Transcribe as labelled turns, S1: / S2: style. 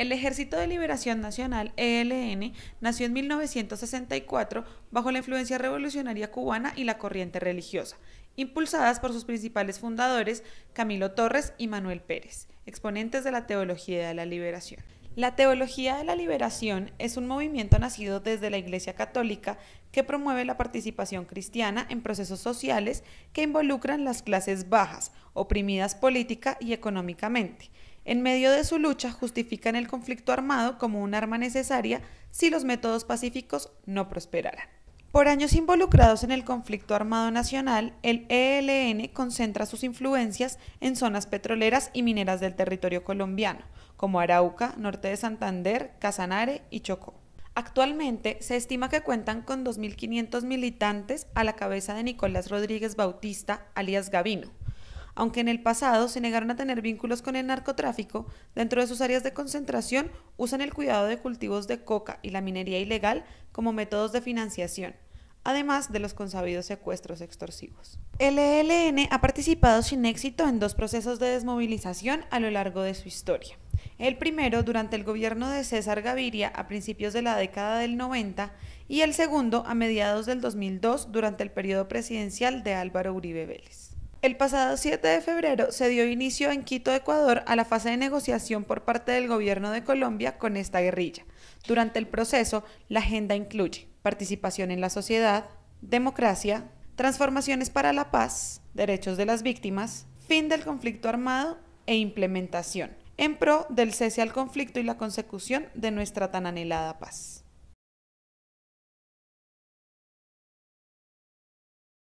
S1: El Ejército de Liberación Nacional, ELN, nació en 1964 bajo la influencia revolucionaria cubana y la corriente religiosa, impulsadas por sus principales fundadores, Camilo Torres y Manuel Pérez, exponentes de la teología de la liberación. La teología de la liberación es un movimiento nacido desde la Iglesia Católica que promueve la participación cristiana en procesos sociales que involucran las clases bajas, oprimidas política y económicamente, en medio de su lucha justifican el conflicto armado como un arma necesaria si los métodos pacíficos no prosperaran. Por años involucrados en el conflicto armado nacional, el ELN concentra sus influencias en zonas petroleras y mineras del territorio colombiano, como Arauca, norte de Santander, Casanare y Chocó. Actualmente se estima que cuentan con 2.500 militantes a la cabeza de Nicolás Rodríguez Bautista, alias Gavino, aunque en el pasado se negaron a tener vínculos con el narcotráfico, dentro de sus áreas de concentración usan el cuidado de cultivos de coca y la minería ilegal como métodos de financiación, además de los consabidos secuestros extorsivos. El ELN ha participado sin éxito en dos procesos de desmovilización a lo largo de su historia. El primero durante el gobierno de César Gaviria a principios de la década del 90 y el segundo a mediados del 2002 durante el periodo presidencial de Álvaro Uribe Vélez. El pasado 7 de febrero se dio inicio en Quito, Ecuador, a la fase de negociación por parte del gobierno de Colombia con esta guerrilla. Durante el proceso, la agenda incluye participación en la sociedad, democracia, transformaciones para la paz, derechos de las víctimas, fin del conflicto armado e implementación, en pro del cese al conflicto y la consecución de nuestra tan anhelada paz.